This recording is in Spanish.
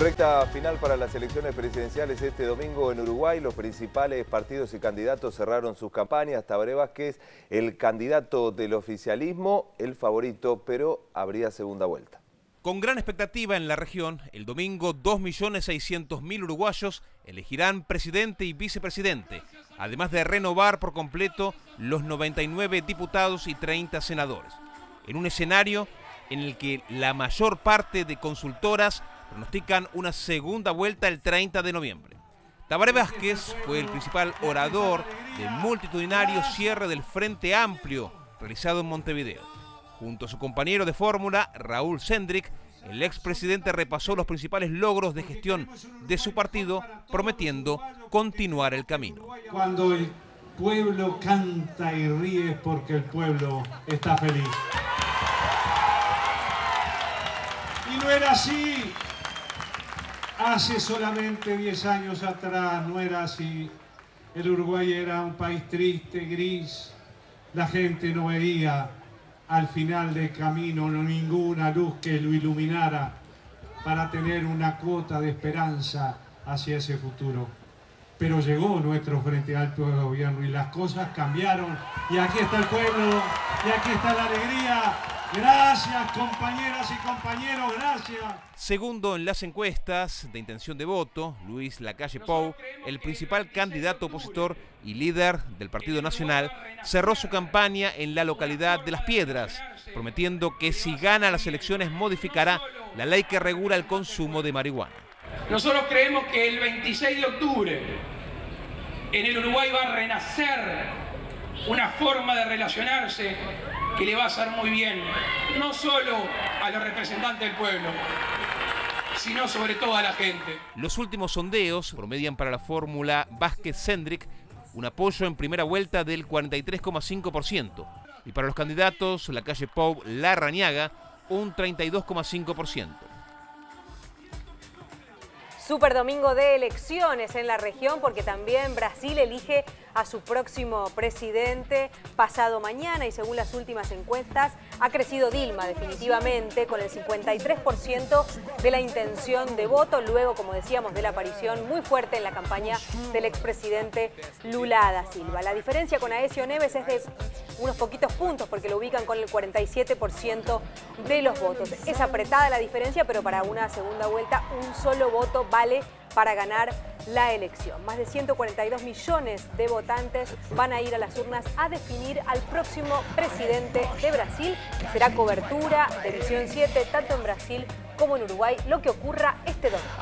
Recta final para las elecciones presidenciales este domingo en Uruguay. Los principales partidos y candidatos cerraron sus campañas. Tabaré Vázquez, el candidato del oficialismo, el favorito, pero habría segunda vuelta. Con gran expectativa en la región, el domingo 2.600.000 uruguayos elegirán presidente y vicepresidente, además de renovar por completo los 99 diputados y 30 senadores. En un escenario en el que la mayor parte de consultoras pronostican una segunda vuelta el 30 de noviembre. Tabaré Vázquez fue el principal orador del multitudinario cierre del Frente Amplio realizado en Montevideo. Junto a su compañero de fórmula, Raúl Sendrick, el expresidente repasó los principales logros de gestión de su partido, prometiendo continuar el camino. Cuando el pueblo canta y ríe porque el pueblo está feliz. Y no era así Hace solamente 10 años atrás no era así. El Uruguay era un país triste, gris. La gente no veía al final del camino ninguna luz que lo iluminara para tener una cuota de esperanza hacia ese futuro. Pero llegó nuestro Frente Alto de Gobierno y las cosas cambiaron. Y aquí está el pueblo, y aquí está la alegría, Gracias, compañeras y compañeros, gracias. Segundo en las encuestas de intención de voto, Luis Lacalle Pou, el principal candidato opositor y líder del Partido Nacional, cerró su campaña en la localidad de Las Piedras, prometiendo que si gana las elecciones modificará la ley que regula el consumo de marihuana. Nosotros creemos que el 26 de octubre en el Uruguay va a renacer una forma de relacionarse que le va a hacer muy bien, no solo a los representantes del pueblo, sino sobre todo a la gente. Los últimos sondeos promedian para la fórmula Vázquez-Sendrick un apoyo en primera vuelta del 43,5%. Y para los candidatos, la calle Pau Larrañaga, un 32,5%. Super domingo de elecciones en la región porque también Brasil elige a su próximo presidente pasado mañana y según las últimas encuestas ha crecido Dilma definitivamente con el 53% de la intención de voto, luego como decíamos de la aparición muy fuerte en la campaña del expresidente Lula da Silva. La diferencia con Aesio Neves es de unos poquitos puntos porque lo ubican con el 47% de los votos. Es apretada la diferencia pero para una segunda vuelta un solo voto vale para ganar la elección. Más de 142 millones de votantes van a ir a las urnas a definir al próximo presidente de Brasil. Será cobertura de Visión 7 tanto en Brasil como en Uruguay, lo que ocurra este domingo.